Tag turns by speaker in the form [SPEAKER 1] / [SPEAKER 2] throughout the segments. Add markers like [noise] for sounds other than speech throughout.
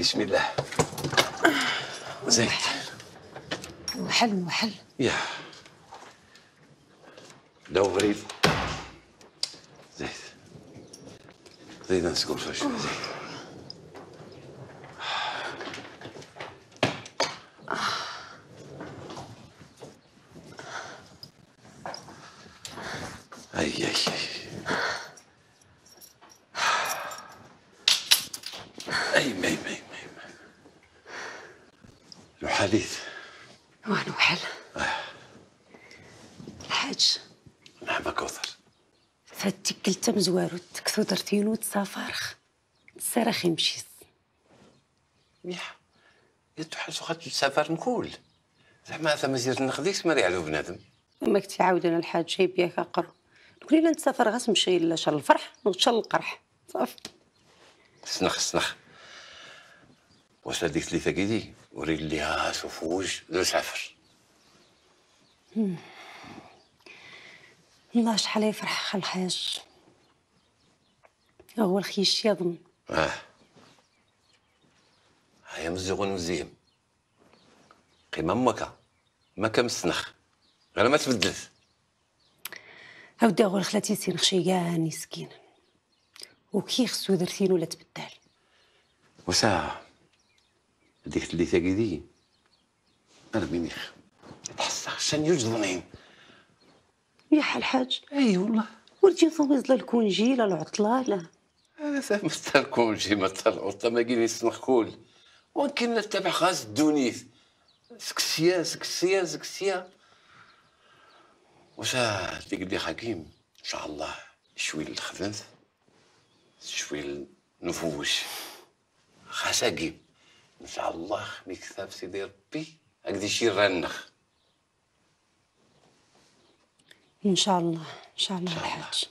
[SPEAKER 1] بسم الله. زيد.
[SPEAKER 2] وحل وحل.
[SPEAKER 1] يا. لو بريد زيد. زيد نسكن شوي شوي زيد اي اي اي اي مي مي مي الحديث
[SPEAKER 2] وأنا وحل الحاج
[SPEAKER 1] نعم كوثر
[SPEAKER 2] مزوارو تكثو درتينو تسافرخ تسارخ يمشي
[SPEAKER 1] ميح يتو حاسو خاطر السفر نقول زعما هذا مزير نخديك ما على بنادم.
[SPEAKER 2] ما كنتي عاودنا الحاج شي بياك أقر. نقولي لا نتسافر غاس نمشي لا شال الفرح نغشى القرح. صافي.
[SPEAKER 1] سنخ سنخ. واش هذيك ثلاثة كيدي وريد ليها سفوج دو سافر.
[SPEAKER 2] الله شحال يفرح خا الحاج هو الخيش يظن.
[SPEAKER 1] آه. هيا مزيغون مزيم قيمة مكا ما كمسنخ غير ما تبدلت
[SPEAKER 2] هاودي غول خلاتي سين خشيان سكين وكي خصو درتين ولا تبدل.
[SPEAKER 1] وسا؟ هذيك ثلاثة كيدي أنا مينيخ تحس شن يجذبنين
[SPEAKER 2] يا حال الحاج
[SPEAKER 1] أي والله.
[SPEAKER 2] ورجي الكونجي لا العطلة لا.
[SPEAKER 1] هذا سام مستلكون جي مثل عطا ما كاين كل ولكن نتبع خاص الدونيث سكسيا سكسيا سكسيا. وشا ديك اللي حكيم؟ إن شاء الله شوي الخذنث شوي النفوش خاساقي إن شاء الله مي كتاب سيدي ربي هكذا شي رنخ.
[SPEAKER 2] إن شاء الله إن شاء الله الحاج.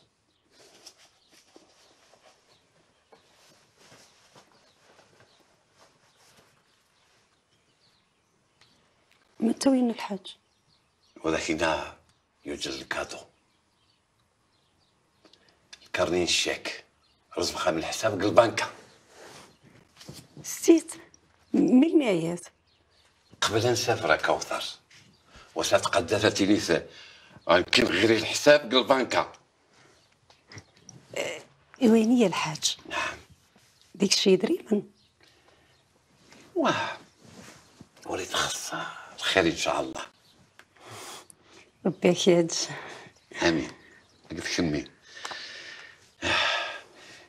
[SPEAKER 2] متى وين الحاج.
[SPEAKER 1] ولكن يوجد الكادو. الكارنين الشيك. من الحساب قل البنكة.
[SPEAKER 2] ستيت. من المعيات
[SPEAKER 1] قبل نسافر كوثر وستقدرت لي كي غير الحساب قل البنكة؟
[SPEAKER 2] وين هي الحاج؟
[SPEAKER 1] نعم.
[SPEAKER 2] ديك الشي دريما
[SPEAKER 1] واه. وليت خاصة الخير إن شاء الله.
[SPEAKER 2] ربي يحيد
[SPEAKER 1] آمين. قلت كمي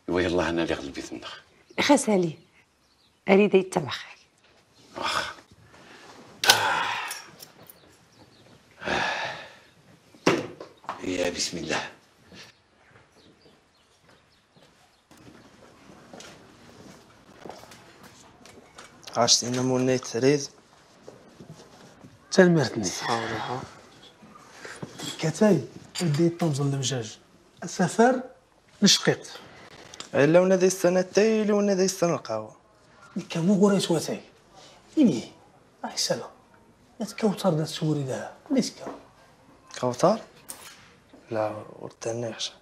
[SPEAKER 1] ويا الله أنا اللي غلبي ثمنخ
[SPEAKER 2] خسالي. أريد يتبع خير
[SPEAKER 1] واخا يا بسم الله.
[SPEAKER 3] عشت إن مولني تريد
[SPEAKER 4] تلمرتني
[SPEAKER 3] حاولها
[SPEAKER 4] كتاي ودي طنز المجاج السفر نشقيق
[SPEAKER 3] إلا ونا دي السنة تايل ونا دي السنة القهوة.
[SPEAKER 4] كمو قريت واتاي إني أي سنة نتكوتر دا تسوري لها. نسكا
[SPEAKER 3] كوثر؟ لا ورتنيش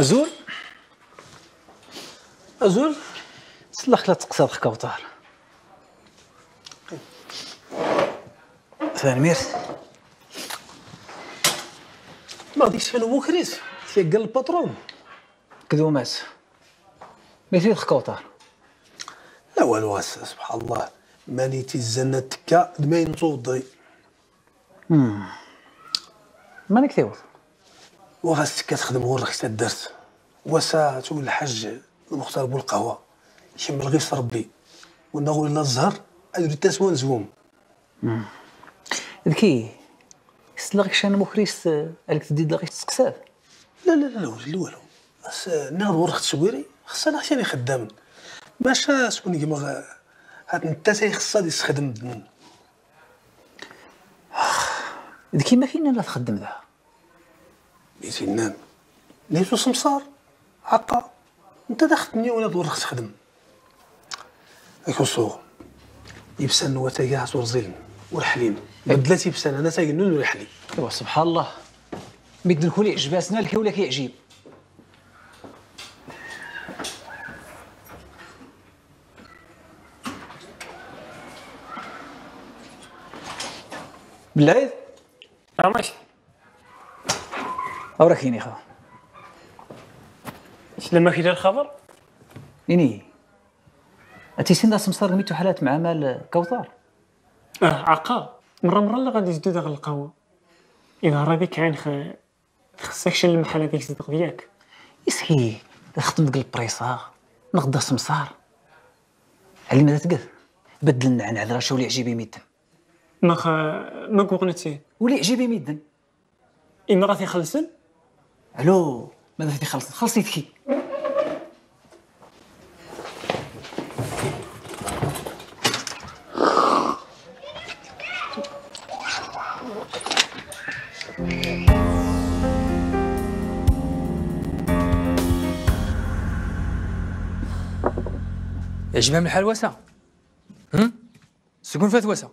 [SPEAKER 4] أزول أزول؟ سلخ لا تقصد كوتر ثاني ميرس. ما ديك كانوا مكريس في قال الباترون
[SPEAKER 5] كذومات ميتي خكوطر
[SPEAKER 4] لا والو سبحان الله. مانيتي الزنة تكا دمين صوضي
[SPEAKER 5] ماني كثيوط
[SPEAKER 4] وغاس كتخدم غور رخصة درت. وسا تقول الحاج المختار بو القهوة يشم الغيس ربي. ونقول لا الزهر أدري التسوى نزوم
[SPEAKER 5] ذكي سلغك شان مخريس الك تدي دغيش تسقساف
[SPEAKER 4] لا لا لا لا والو بس ناخذ ورخ تسويري خصنا عشان خدام. باشا شكون كيما هاد انت سي خصها دي تخدم بنون [sighs]
[SPEAKER 5] ذكي ما فينا لا تخدم ذا.
[SPEAKER 4] بيتي نام ليسو سمسار عطا. انت دخلتني وأنا دور سوق يبسان نوا تايا عصور زين والحليم بدلات يبسان أنا تايا نون والحليم
[SPEAKER 5] أيوا سبحان الله. بيد الكل يعجباتنا الكي ولا كيعجب؟ بالعيد
[SPEAKER 6] آه ماشي
[SPEAKER 5] أو راه كاين يا خا
[SPEAKER 6] لما كي دار الخبر؟
[SPEAKER 5] نيني اتيسين دا سمسار ميتو حالات مع مال كوثر
[SPEAKER 6] آه عقار مرة مرة اللي غادي تزيد داك القهوة. إذا راه بك عين خ خصك شي المحل هذيك صدق ديالك
[SPEAKER 5] يسكي خدم ديك البريصة. نغدا سمسار. علي ماذا تقد بدل النعناع شو اللي يعجبي ميدن
[SPEAKER 6] ما خ ما قوقنتي.
[SPEAKER 5] واللي يعجبي ميدن
[SPEAKER 6] إما راه تيخلصن؟
[SPEAKER 5] ألو. ماذا فيك خلص خلصي تكي
[SPEAKER 7] يعجبها من الحال واسع. هم؟ سكون فات واسع.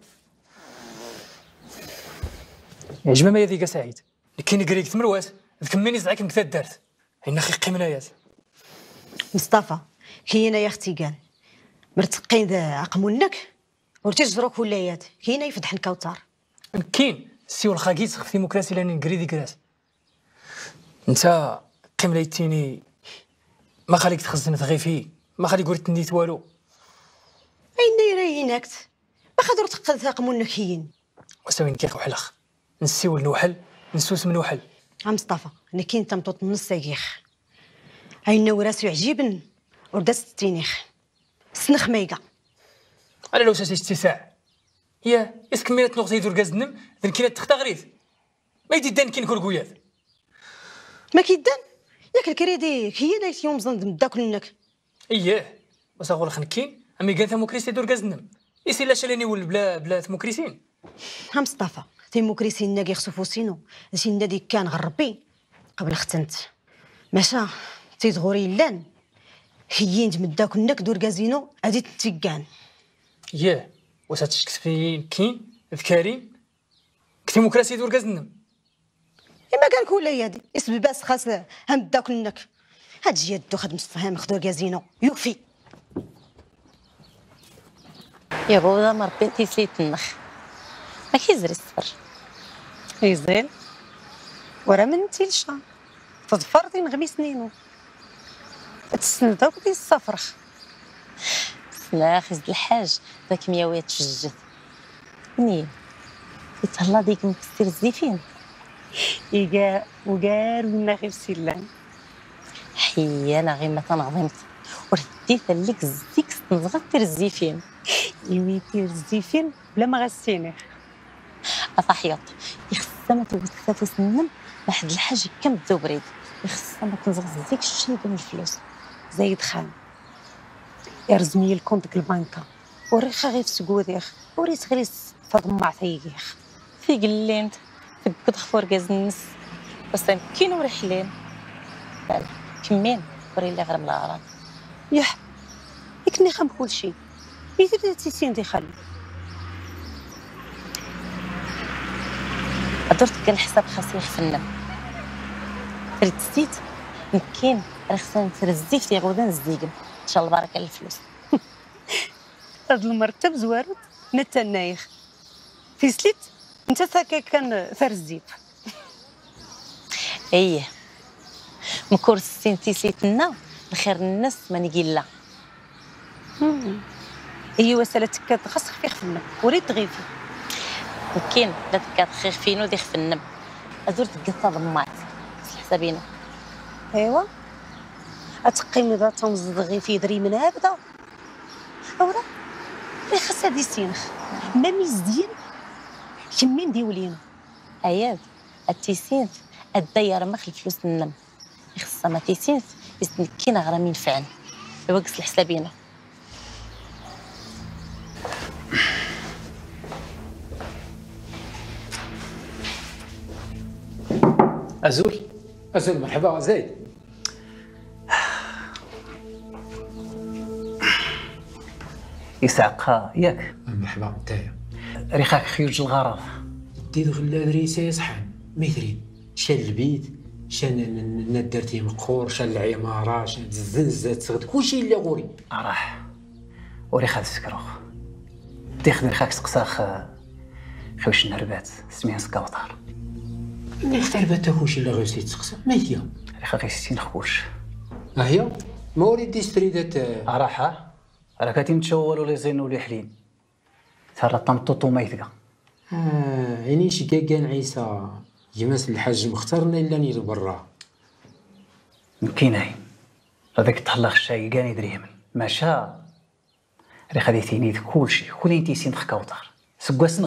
[SPEAKER 7] يعجبها ما يديك سعيد كاين قريك تمرواس ذاك مني زعك مكتا دارت. عين أخي قيمنايات
[SPEAKER 2] مصطفى كاينة يا أختي قال. مرتقين ذا عقمونك ورتي جروك ولايات كاينة يفضحن كوثر
[SPEAKER 7] كاين سي والخاكيت خفتي مكراسي لاني نقري كراس انت قيم ليتيني ما خليك تخزن غير فيه ما خليك قلت نيت والو.
[SPEAKER 2] اين يرينكت ما خدروا تقد عقمونك هين.
[SPEAKER 7] وساوين كيخ وحلخ. نسيو نوحل نسوس من وحل.
[SPEAKER 2] ها مصطفى أنا كاين تمطوط نص سايخ اين وراسو عجيبن وردات التينيخ سنخ ميقا
[SPEAKER 7] أنا لو ساسي استساع يا اسك ميلات نغزي دور النم ذن كينا تختغريت ما يدي دان كين كوركويات
[SPEAKER 2] ما كيدان ياك الكريدي هي نايت يوم زند مداك لنك
[SPEAKER 7] اييه وساغول خنكين أمي كان ثمو كريسي دور النم. يسي لا شالاني ول بلا بلا ثمو كريسين.
[SPEAKER 2] ها مصطفى تيمو كريسين ناقي خصو فوسينو. سين نادي كان غربي قبل ختنت ماشا. تيدغوري لأن هي نتمداك دور كازينو ادي تيكان
[SPEAKER 7] اييه واش تشكسبين كين ذكارين؟ كتي كراسي دور كاز النم
[SPEAKER 2] اما كان كولا يادي اسم باس خاص هم داك لنك هاد جيادو خدم فهم خدور كازينو يكفي
[SPEAKER 8] يا بودا ما ربيتي سليت النخ. ما كيزري الصفر.
[SPEAKER 2] يزيل ورا من تيلشا تظفر دين غمي سنينو. تسندوك دي الصفرخ.
[SPEAKER 8] لا خزد الحاج ذاك مياوية تشجت ني يتهلا ديك مكسير الزيفين
[SPEAKER 2] إيجا وقار ونا غير سلان.
[SPEAKER 8] حيانا غير ما تنغضمت ورديت لك زيك ستنزغط تير الزيفين
[SPEAKER 2] يويتي الزيفين بلا ما غسيني
[SPEAKER 8] أفحيط. يخصها ما توسخها في سنم واحد الحاج كم بريد يخصها ما تنزغ زيك الشيء من الفلوس.
[SPEAKER 2] زايد خان. يرزمي الكونت البنكة. وريخا غير في سكوديخ وريت غير فضمع ثيغيخ
[SPEAKER 8] في قلينت تقد خفور كاز النس. بس كينو رحلين لا لا كمين. وري اللي غير الأغراض.
[SPEAKER 2] يح يكني خم كل شيء. يدير تيسين دي خلي.
[SPEAKER 8] درت كان الحساب خاص يخفنا فريت ستيت مكين. راه خصنا نفر الزيف تي غودا نزيقم إن شاء الله بارك الفلوس [laughs]
[SPEAKER 2] هاد المرتب زوارد نتا نايخ في سليت انت ثاكا كان ثار الزيب. [laughs]
[SPEAKER 8] إيه. مكور السين تيسيتنا الخير الناس ما نقول لا. [laughs]
[SPEAKER 2] هي وسالتك كتغسخ في خفنا وريت غيفي
[SPEAKER 8] مكين لا تكاد خير فينو دي خفنم. أزور تقطع ضمات. حسابينا
[SPEAKER 2] ايوا اتقيمي ذا تنزدغي في دري من هكذا. اورا راه خاصها دي سينخ. ما مزيان كمين ديولين
[SPEAKER 8] أياد التيسينت الدايره مخ الفلوس النم. يخصها ما تيسينت يسنكينا غرا مين فعن يوقس الحسابينا
[SPEAKER 7] أزول أزول مرحبا زايد
[SPEAKER 5] يسعق ياك.
[SPEAKER 7] مرحبا نتايا.
[SPEAKER 5] ريخاك خيوج الغرض.
[SPEAKER 7] ديد غلا دريسة يصحان ميثرين
[SPEAKER 9] شال البيت شال الناس دارتيه مقور شال العمارة شال الزنزه تسغد كلشي اللي غوري.
[SPEAKER 5] راح. وري خاد السكروخ تاخذ الخاك سقساخ خوش النربات. سميها سكاوطار
[SPEAKER 9] اللي اختار بات كلشي اللي غير تقسم ما هي؟
[SPEAKER 5] اللي خاك ستين خوش.
[SPEAKER 9] ها هي؟ ما وريد ديستريدات
[SPEAKER 5] راح. راه كاتي متشول ولا زين ولا حلين ترى طمطوطو ما يثقى
[SPEAKER 9] آه يعني شقاقان عيسى. يماس الحاج مختارنا الا نير برا.
[SPEAKER 5] كايناين هذاك تهلاخ الشاي كان يدري من ما شاء راه غادي تيني كلشي. كل تيسين خكاوطر. سكواس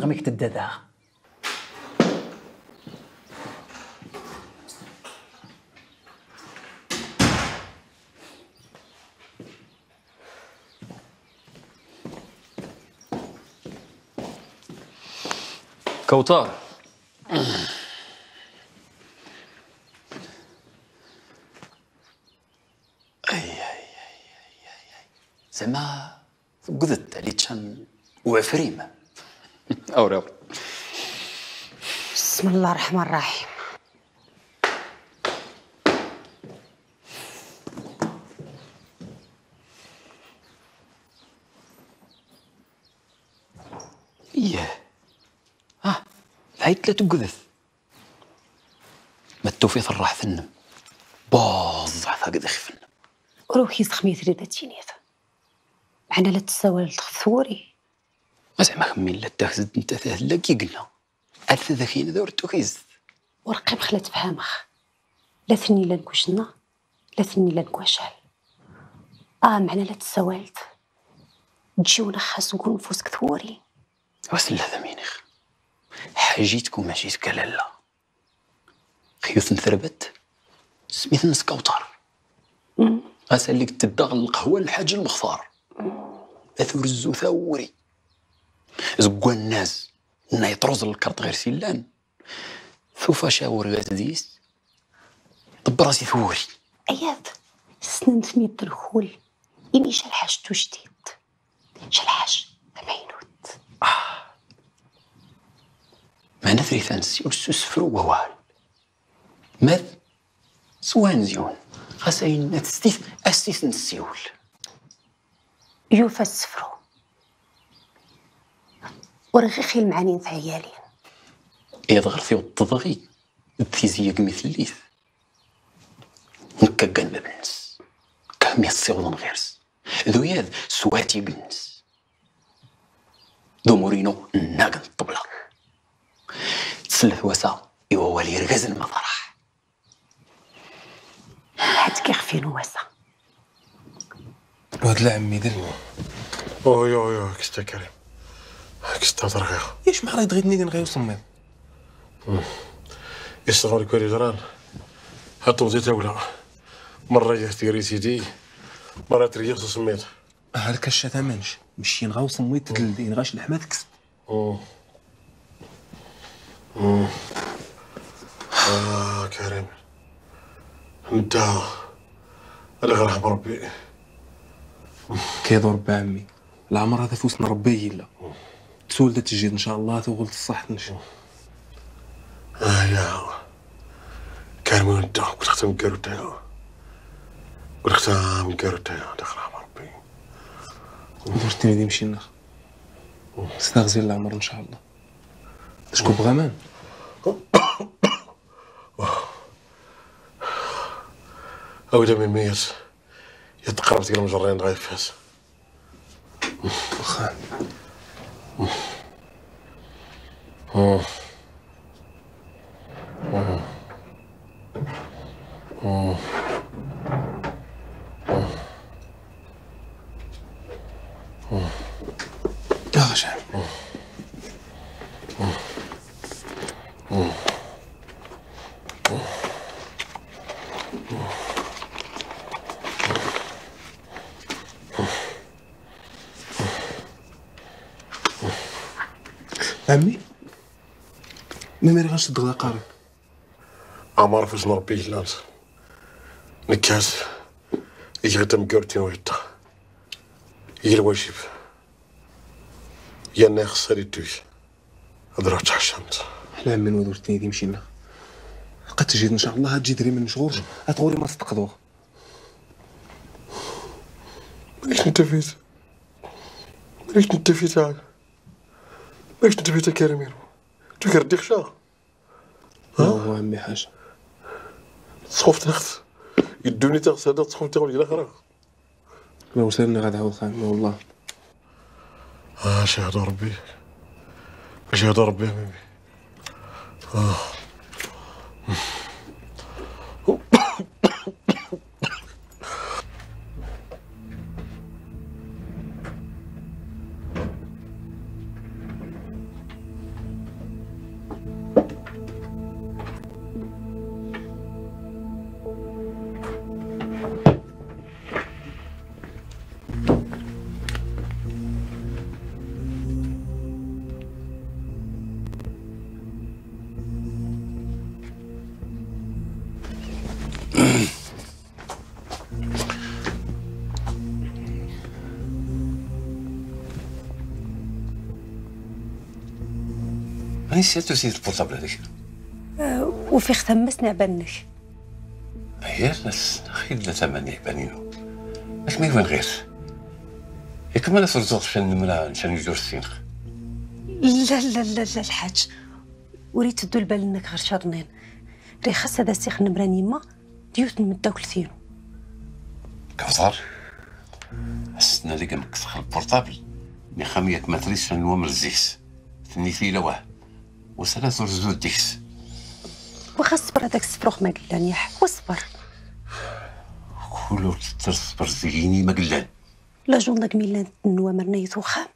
[SPEAKER 5] نغميك تدادها
[SPEAKER 10] كوثر
[SPEAKER 11] زعما قدت علي تشان وعفريم اوري اوري
[SPEAKER 2] بسم الله الرحمن الرحيم
[SPEAKER 11] إيه آه لا تقذث ما التوفيق الراح ثنم باز عفا قد خفن
[SPEAKER 2] روحي سخمي ثريدة تينيث معنا لا تساوى ثوري
[SPEAKER 11] ما زعما خمين لا تاخذ أنت ثلاث لا كي قلنا. الف ذاكين ذور توكيز
[SPEAKER 2] ورقي بخلات بهامخ لا ثني لا نكوشنا لا ثني لا نكوشال آه معنا لا تساوالت تجيونا خاص نكون نفوسك ثوري
[SPEAKER 11] واسل هذا مينيخ. حاجيتكم ماشي لالا خيوث نثربت سميث نسكوتر غسلك تدغل القهوة الحاج المختار أثور الزو ثوري. زقوا الناس. نا يطرز الكرت غير سيلان. ثوفا شاور غازديس طب راسي ثوري.
[SPEAKER 2] أياد سنن ثميد الخول. إني شالحاج توجديد شالحاج مينوت
[SPEAKER 11] ما نثري ثانسي وسسفرو ووال. ماذ سوان زيون. غاسين نتستيث أستيث نسيول.
[SPEAKER 2] يوفى السفرو ورغيخي المعانين في عيالي.
[SPEAKER 11] إذا غرفي والتضغي تيزيق مثل ليث نكا قان بنس كامي الصيغضن غيرس. ذو ياذ سواتي بنس. ذو مورينو ناقن الطبلة تسلث وسا. إوا والي رغز المطرح.
[SPEAKER 2] حد كيخفي نواسا
[SPEAKER 12] وهاد العمي دير
[SPEAKER 13] اوي اوي اوي كستا كريم. كستا ترغيغ
[SPEAKER 12] ياش ما راه دغيتني نغيو صميم؟
[SPEAKER 13] يستغفر لك ولي جران هاتو زيت ولا مرة يختيري سيدي مرة تريخ سميت
[SPEAKER 12] هلك الشتا مانش مشي نغاو صميت تدلدي نغاش لحمة تكس
[SPEAKER 13] مم. آه كريم. أنت اللي بربي
[SPEAKER 12] كيدور بعمي العمر هذا فوس نربيه إلا. تسولت تجيد إن شاء الله تقول الصح نمشي
[SPEAKER 13] آه يا كريم أنت قلت ختم كروتا يا قلت ختم كروتا يا دخل بربي
[SPEAKER 12] درتني دي مشينا استغزي العمر إن شاء الله. شكون بغامان [coughs]
[SPEAKER 13] أو اذا من ميت يتقرب تقول مجرين غايب فاس
[SPEAKER 12] واخا
[SPEAKER 13] مم. مم. مم.
[SPEAKER 12] ما مالي غنشد غدا قارب
[SPEAKER 13] عمر فاش نربي جلانت نكاس. يجي غدا مكورتين ويتا. هي الواجب يا ناخ سالي توي. هضرة تحشمت
[SPEAKER 12] لا عمي نودرتني دي مشينا. قد تجي إن شاء الله تجي دري من شغور. غتغوري ما تستقضوه
[SPEAKER 13] مالك انت فيت مالك انت فيت عاد مالك انت فيت انت كردي خشا
[SPEAKER 12] هو عمي حاجة.
[SPEAKER 13] تصخف تاخت يدوني تاخت هذا تصخف تاخت إلى أخرى
[SPEAKER 12] ما وصلنا غنعاود خان والله.
[SPEAKER 13] آه شهد ربي؟ شهد ربي يا ميمي؟
[SPEAKER 1] آه. سيرتو سيد البورتابل هذيك
[SPEAKER 2] وفي ختم مسنا بنك
[SPEAKER 1] هي الناس خير لا ثمانية بانينو لك ما يبان غير لا ترزق شان نملا نشان يجور السينخ
[SPEAKER 2] لا لا لا لا الحاج وريت تدو البال انك غير شرنين ري خاص هذا السيخ نمران يما ديوت نمداو كلثينو
[SPEAKER 1] كوثر السنة اللي قمك تدخل البورتابل مي خمية ما تريس شان نوام الزيس ثني في لواه وثلاث رزود ديكس
[SPEAKER 2] وخا صبر هذاك السفروخ ما قلان يا حق وصبر
[SPEAKER 1] كلو تصبر زيني ما قلان.
[SPEAKER 2] لا جونك ميلان النوا مرنيت وخام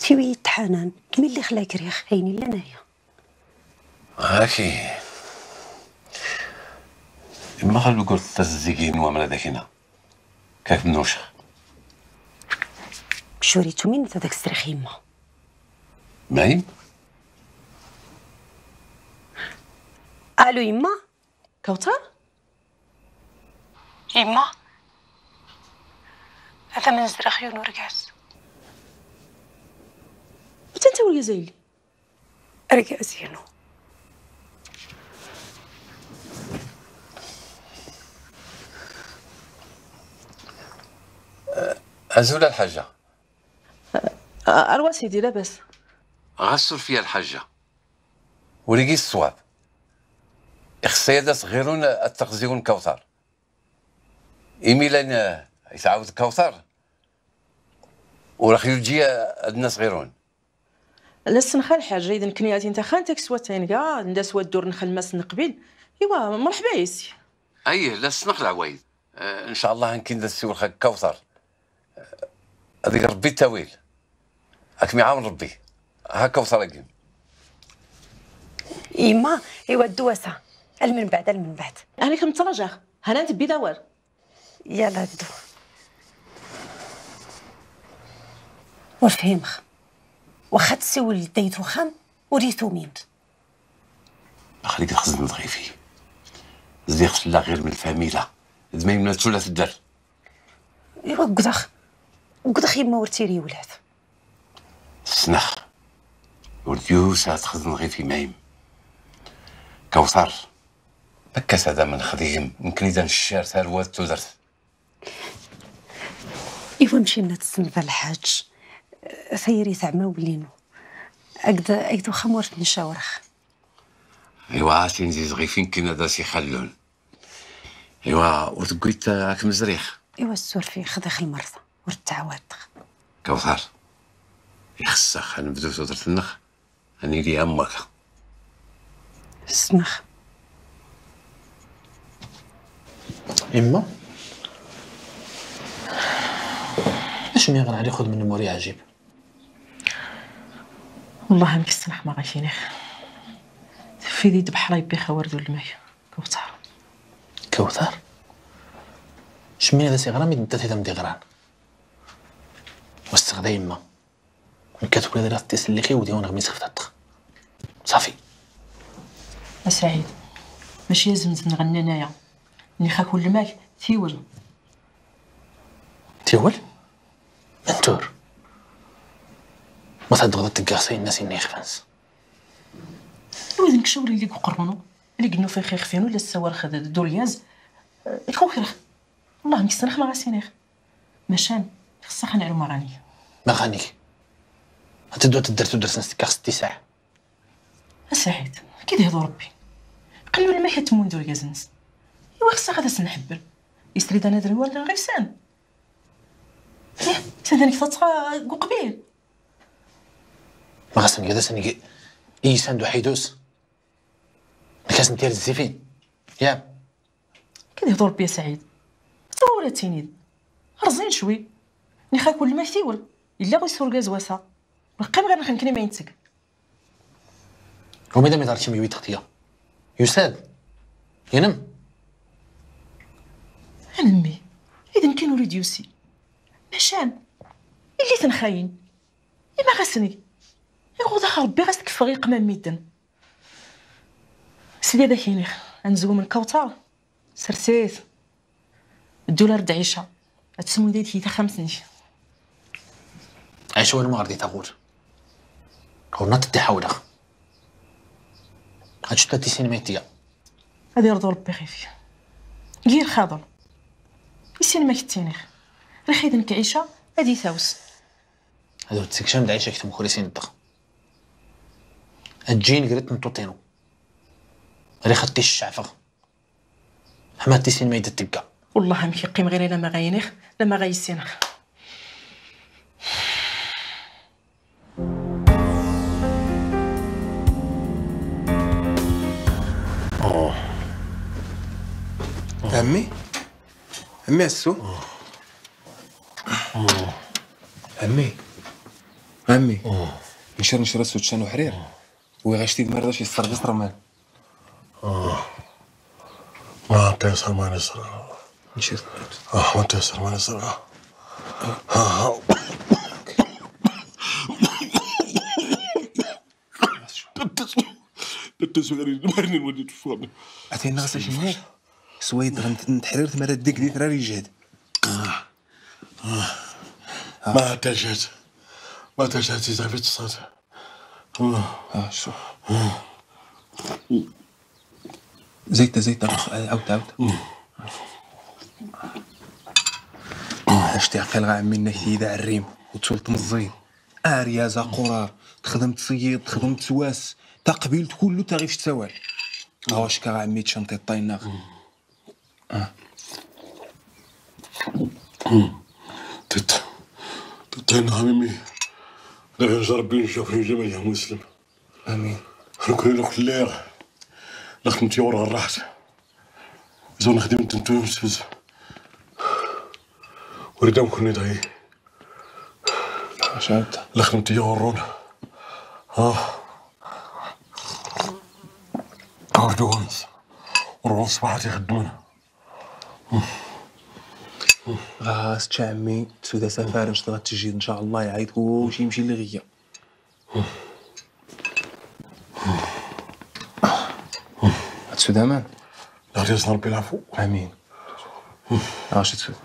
[SPEAKER 2] تيوي تحانان كمي اللي خلاك ريخ هيني لنايا
[SPEAKER 1] هاكي ما خلو قلت تزيقين ومن ذاك هنا. كيف نوشخ
[SPEAKER 2] شوريتو مين هذاك السريخ يما
[SPEAKER 1] مايم
[SPEAKER 2] ألو يما؟
[SPEAKER 14] كوثر؟
[SPEAKER 2] يما؟ هذا من زرخيون ورقاس
[SPEAKER 14] متى انت ولا زايلي
[SPEAKER 2] رقاسينو
[SPEAKER 1] أزول الحاجة.
[SPEAKER 14] اروا سيدي لاباس.
[SPEAKER 1] غسل فيها الحاجة. ولقي الصواب. إخصيادة صغيرون التغزيون كوثر إيمي لأن يتعاود كوثر وراح يجي عندنا صغيرون.
[SPEAKER 14] لسن خال حاجة اذا كنياتي انت خالتك سوا تانكا نداس وا الدور نخل ماس نقبل. إيوا مرحبا يسي
[SPEAKER 1] أيه لا سنخ العوايد آه، إن شاء الله هنكين ذا السور كوثر. آه، هذيك ربي التاويل. أكمي عام ربي. ها كوثر أقيم.
[SPEAKER 2] يما إيوا الدواسة. المن بعد المن بعد.
[SPEAKER 14] أنا كنت متراجع هنا تبي دوار
[SPEAKER 2] يلا دو وفهمخ. واخا تسول ديتو خام وريتو مين.
[SPEAKER 1] خليك تخزن ضغيفي. زيخ لا غير من الفاميلا. زمايم ما تولى تدار
[SPEAKER 2] إيوا قدخ. قدخ يما ورتيري ولاد
[SPEAKER 1] سنخ. ولديوس تخزن غيفي مايم. كوثر. بكس هذا من خديم يمكن إذا الشار ثروات تدرت
[SPEAKER 2] إيوا مشينا تسنفا الحاج. ثيري زعما ولينو اقدا اقدو خمورت نشاورخ.
[SPEAKER 1] إيوا عاسين زيز غيفين كنا دا سي خلون إيوا وتقويت هاك مزريخ.
[SPEAKER 2] إيوا السور في خدخ المرضى والتعواد
[SPEAKER 1] كوثر يخسخ نبدو تدرت النخ. أني لي أمك.
[SPEAKER 2] سنخ
[SPEAKER 11] إما؟ اش مي غنعلي خذ من موري عجيب.
[SPEAKER 14] والله مكسنح ما غاشيني في دي بحر يبي خور ذو الماء كوثر.
[SPEAKER 11] كوثر؟ شمين هذا سيغرام يدات هذا مدي غران واستغدا يما هذا راه تسلخي ودي وأنا غميس خفتاتخ صافي.
[SPEAKER 14] سعيد ماشي لازم نغني انايا اللي خا كل ماك. تيول.
[SPEAKER 11] تيول؟ منتور ما تضغط تقاصي الناس إني خفنس.
[SPEAKER 14] وإذا كشوري اللي قرنو اللي قلنا في خير خفين ولا السوار خد دورياز يكون خير والله نكسنخ ما غاسينيخ مشان. خصها خنعلو مغاني
[SPEAKER 7] ما غانيك. تدو تدرتو درس نستكاخ ستي ساعة
[SPEAKER 14] اسعيد كي يهضو ربي. قالوا لما يتمون دورياز نس. ايوا خصها غادا سنحبل يستريد أنا دري ولا غير سان ياه سندانك تطغى قبيل.
[SPEAKER 7] ما غاسن كذا سني اي ساندو حيدوس. كاس نتير الزيفين يا.
[SPEAKER 14] كي يهضو ربي يا سعيد. ولا تينيد. رزين شوي. نخا كل ما يثيول. إلا بغي يسور كازواسا بقى غير نخنكني ما ينتك
[SPEAKER 7] وماذا ما دارتي ميوي تغطية يساد ينم.
[SPEAKER 14] أمي. اذا كان وليد يوسي. مشان اللي تنخاين. إما غاسني يغوض ربي غاسك فريق ما ميدن سيدي هذا كينيخ انزو من كوثر سرسيت الدولار دعيشة. تسمو ديت هي خمسني
[SPEAKER 7] عيش وين ما غردي تقول هو نات تدي حولها هاتش تاتي سينماتيا
[SPEAKER 14] هذه رضو ربي خيفي غير خاضر. السينما كتينيخ رخيد نكعيشة هذه ثاوس
[SPEAKER 7] هذا تسكشام دعيشة كتم خوريسين الدخ الجين قريت نطوطينو ري خدتي الشعفة. حماتي سينما يدت تبقى.
[SPEAKER 14] والله ما كيقيم غير إلا ما غاينيخ لا ما غايسينخ
[SPEAKER 12] عمي عمي عسو عمي عمي نشر نشر سود شانو حرير. وغاشتي مرة شي صرغس رمان
[SPEAKER 13] ما تيسر ما نسر
[SPEAKER 12] نشر
[SPEAKER 13] آه ما نسر آه التسوير مرني ودي تفضل
[SPEAKER 12] عطينا غاسا شي هناك سويد غنتحررت مرة ديك دي فراري يجهد
[SPEAKER 13] ما تجهت ما تجهت زعفت الصوت
[SPEAKER 12] آه. شو؟ زيت زيت عاود عاود. شتي عقل عمي انك تيدا الريم وتسولت مزيد اريازا قرار تخدم تصيد تخدم تواس تا قبيلت كله تا غير تسوال ها واش كا غا عمي تشنطي الطايناغ آه
[SPEAKER 13] تت تتين هميمي نغنج ربي نشوفني جميع مسلم
[SPEAKER 12] امين
[SPEAKER 13] نكون لك الليل لخدمتي ورا الراحت زون خدمت انتو مسفز وريدام كوني داي
[SPEAKER 12] اش عاود
[SPEAKER 13] لخدمتي ورون آه وردون ورون صباحتي يخدمون
[SPEAKER 12] غاس تشا عمي تسودا سفارة باش غتجي إن شاء الله يعيط كلشي يمشي لغيا تسودا مان
[SPEAKER 13] غادي يصنع ربي العفو
[SPEAKER 12] آمين. اش تسود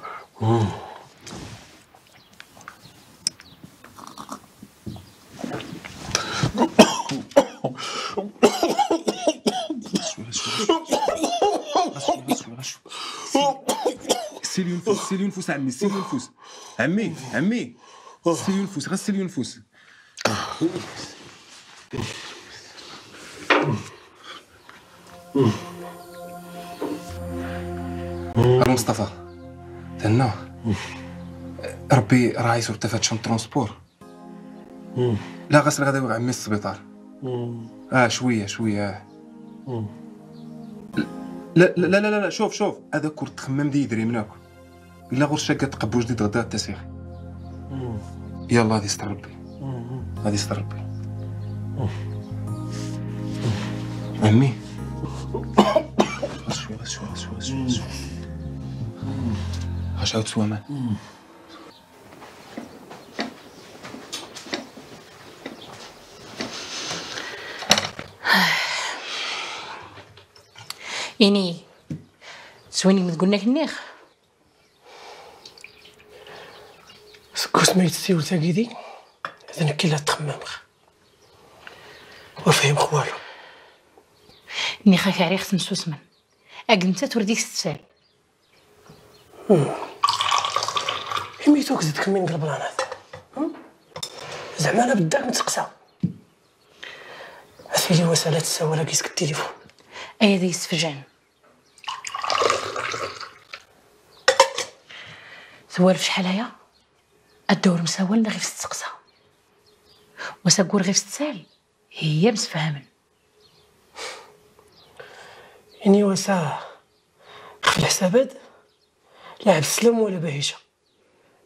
[SPEAKER 12] سيليون فوس سيليون فوس عمي سيليون فوس عمي عمي سيليون فوس غير سيليون فوس أبو مصطفى تنا ربي راه يسور تفات شون ترونسبور. لا غسل غدا عمي السبيطار. آه شوية شوية. لا لا لا لا شوف شوف. هذا كور تخمم دي يدري منك إلا غير شاكا تقبو جديد غدا التسيخ يلا غادي يستر ربي. غادي يستر ربي. عمي. شوية بس شوية بس شوية اش عاود سوا مان
[SPEAKER 14] يعني سويني ما تقولنا كنيخ
[SPEAKER 4] سكوت ما يتسيول تاكيدي هذا نكي لا تخمم وفهم خوالو.
[SPEAKER 14] اني خايفه عليه خص مسوسمن أك انت تورديك ستسال
[SPEAKER 15] يميتوك زدك من قلب البلانات زعما أنا بداك متقسى. اسيدي وسالات السواله كيسك التليفون.
[SPEAKER 14] أي هذا يسفجان. سوالف شحال هيا؟ الدور مساول غير في ستقسى وساكور غير في ستسال هي مسفهمن
[SPEAKER 15] يعني وسا في الحسابات لا عبد السلام ولا بهيجه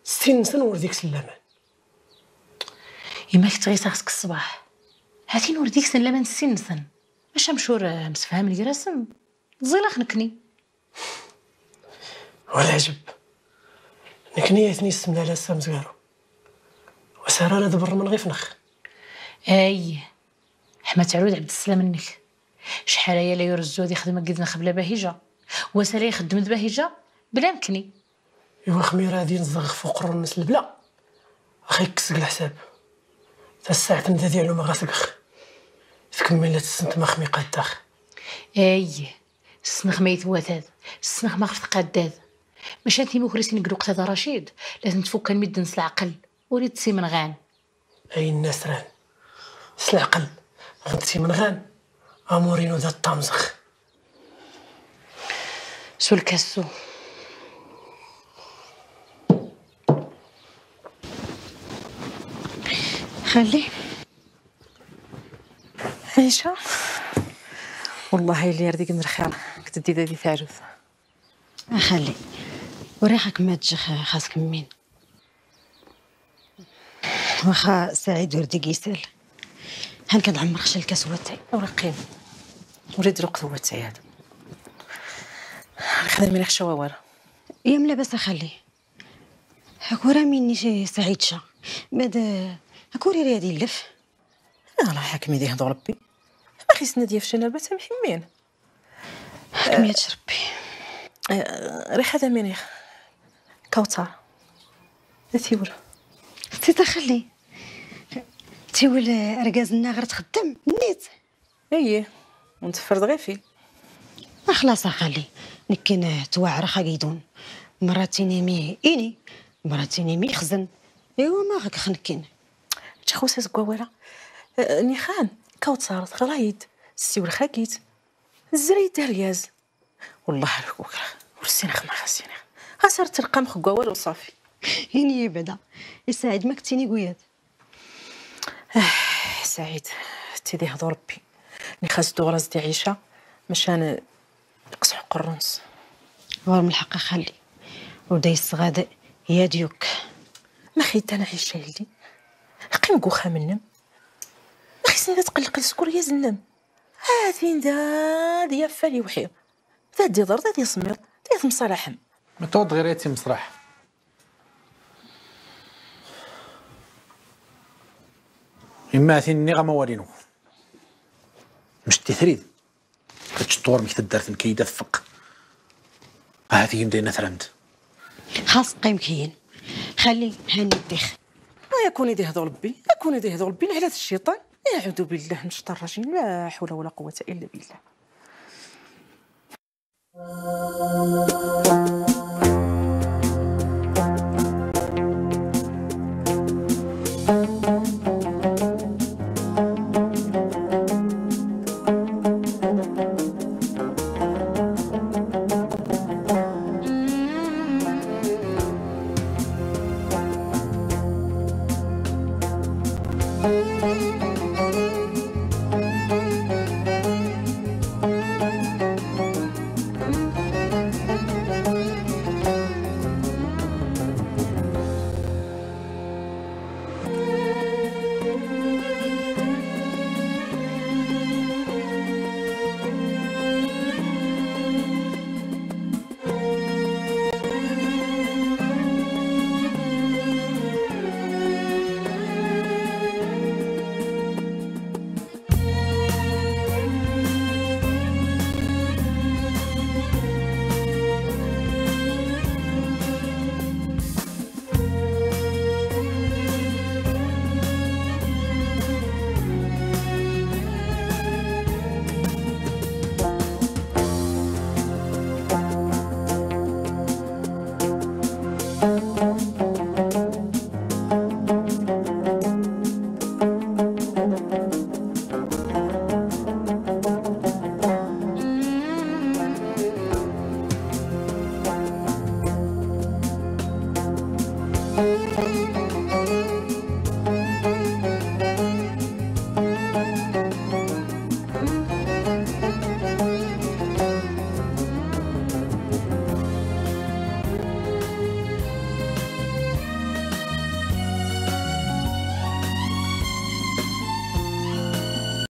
[SPEAKER 15] ستين سنة ورديك سلامان
[SPEAKER 14] يما كنت غير خاصك الصباح. هاتي نورديك سلامان ستين نسن باش مشور مسفهم الجراسم تزيلا خنكني.
[SPEAKER 15] ولا عجب. نكنيتني السم لا لا سام زغارو وسارة أنا دبر من غير فنخ.
[SPEAKER 14] أي حمات عرود عبد السلام منك. شحال هي لا يرزو هذه خدمة قدنا خبله بهيجه وسالي خدمت بهيجه بلا مكني
[SPEAKER 15] ايوا خميره هادي نزغ فوق الناس البلا. أخي كسك الحساب. تا الساعة تمدا ديالو ما غاسقخ. تكملت السنت ما خميقة الداخ
[SPEAKER 14] أي السنخ ما يتواتاد السنخ ما خفت قداد مش انتي مكرسين قلوق هذا رشيد. لازم تفك المد نس العقل. وريد تسي من غان
[SPEAKER 15] أي الناس ران سلعقل غدتي من غان أمورينو ذا الطامزخ
[SPEAKER 14] سو الكاسو؟
[SPEAKER 2] خلي.
[SPEAKER 14] عيشة. والله اللي يرديك من الخير. كنت دي دي تعرف
[SPEAKER 2] خلي. وريحك ما تجي خاصك مين واخا سعيد وردي يسأل. هان كنعمر خشى الكسوه تاعي
[SPEAKER 14] ورقين وريد رق تاعي هذا. الخدمه من خشوا ورا
[SPEAKER 2] يا ملا بس خلي هاك ورا مني شي سعيد شا. بعد هاك وري ريادي اللف
[SPEAKER 14] الله حاكمي دي هضر ربي. ما خيسنا ديال فشنا بات محمين
[SPEAKER 2] حكمية ربي
[SPEAKER 14] ريح هذا مني كوثر. تيول
[SPEAKER 2] تتخلي تيول رقاز الناغر تخدم نيت.
[SPEAKER 14] إيه ونتفرد غير فيه.
[SPEAKER 2] ما خلاص خلي. نكين توعر خاقيدون مراتيني مي إني مراتيني مي خزن. إيوا ما غاك خنكين
[SPEAKER 14] تخوسا زكواولا نيخان كوثر غرايد السيور خاكيت الزريد دارياز. والله ركوك ورسينا خما خاسينا خسر ترقم خكواوال وصافي
[SPEAKER 2] هيني بعدا يساعد ما كنتيني قويات.
[SPEAKER 14] آه سعيد. تيدي هضو ربي. ني خاص دوراز دي عيشة مشان نقص حق الرنس.
[SPEAKER 2] غير من الحق خلي. وداي الصغاد يا ديوك.
[SPEAKER 14] ما خيت أنا عيشة يلي قيم قوخا منم. ما خيسني تقلق السكر يا زنم. هاثين دا ديا فالي وحيد ذا دي ضر ذا دي سمير ذا دي مصالحم
[SPEAKER 11] ما تعود غير يتي مسرح إما ثيني غا موالينو. مش تثريد. كتشطور ميك تدارت كيدا فق هذه يمدينا ثرمد
[SPEAKER 2] خاص قيم كاين. خلي هاني الدخ.
[SPEAKER 14] ما يكون يدي هذا ربي. يكون يدي هذا ربي. نحلات الشيطان. اعوذ بالله من الشيطان الرجيم. لا حول ولا قوة إلا بالله.